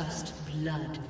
First blood.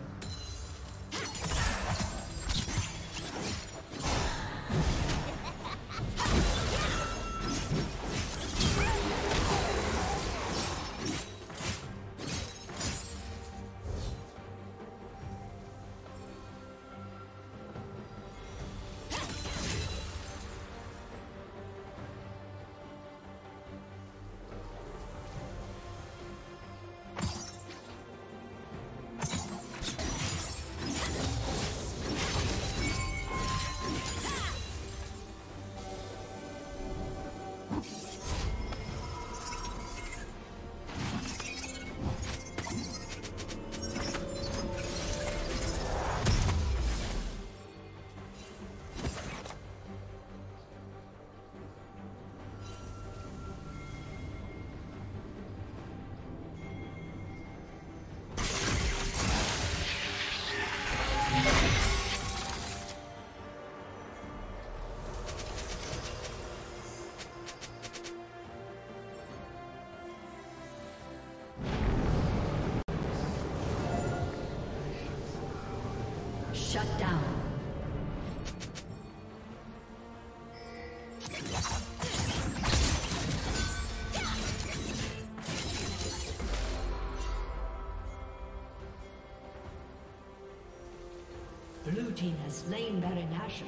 Team has slain Baron Nashor.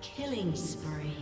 Killing spree.